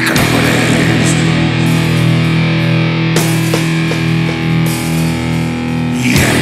necrópolis. Yeah.